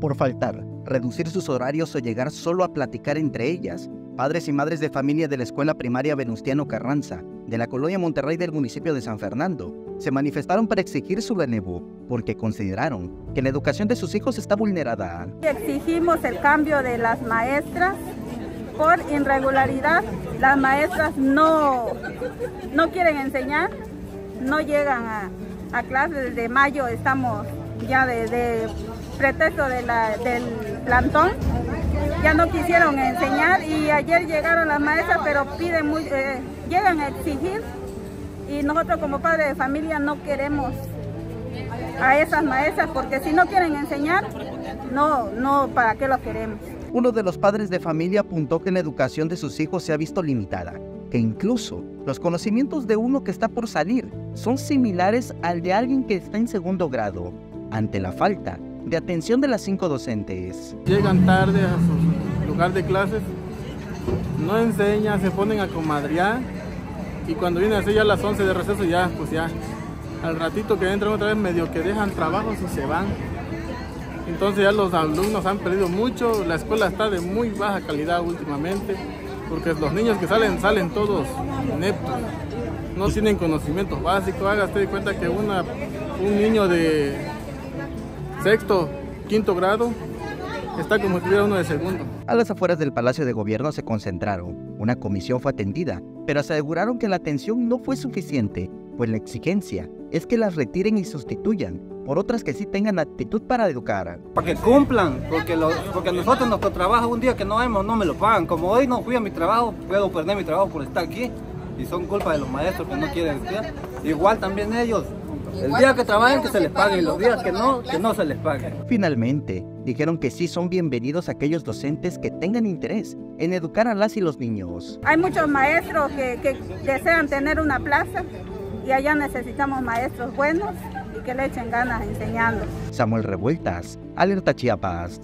por faltar, reducir sus horarios o llegar solo a platicar entre ellas. Padres y madres de familia de la escuela primaria Venustiano Carranza, de la colonia Monterrey del municipio de San Fernando, se manifestaron para exigir su relevo porque consideraron que la educación de sus hijos está vulnerada. Exigimos el cambio de las maestras por irregularidad. Las maestras no, no quieren enseñar, no llegan a, a clases. Desde mayo estamos ya de, pretexto de del plantón. Ya no quisieron enseñar y ayer llegaron las maestras, pero piden muy, eh, llegan a exigir y nosotros como padres de familia no queremos a esas maestras porque si no quieren enseñar, no, no, ¿para qué lo queremos? Uno de los padres de familia apuntó que la educación de sus hijos se ha visto limitada, que incluso los conocimientos de uno que está por salir son similares al de alguien que está en segundo grado, ante la falta de atención de las cinco docentes. Llegan tarde a su lugar de clases, no enseñan, se ponen a comadrear y cuando vienen a ser ya las 11 de receso ya, pues ya, al ratito que entran otra vez medio que dejan trabajos y se van. Entonces ya los alumnos han perdido mucho, la escuela está de muy baja calidad últimamente, porque los niños que salen, salen todos ineptos, no tienen conocimientos básicos, hágase de cuenta que una, un niño de sexto, quinto grado, está como si tuviera uno de segundo. A las afueras del Palacio de Gobierno se concentraron. Una comisión fue atendida, pero aseguraron que la atención no fue suficiente, pues la exigencia es que las retiren y sustituyan por otras que sí tengan actitud para educar. Para que cumplan, porque, lo, porque nosotros nuestro trabajo un día que no hemos no me lo pagan. Como hoy no fui a mi trabajo, puedo perder mi trabajo por estar aquí y son culpa de los maestros que no quieren estudiar. Igual también ellos, el día que trabajen que se les pague y los días que no, que no se les pague. Finalmente, dijeron que sí son bienvenidos aquellos docentes que tengan interés en educar a las y los niños. Hay muchos maestros que, que desean tener una plaza y allá necesitamos maestros buenos y que le echen ganas enseñando. Samuel Revueltas, Alerta Chiapas.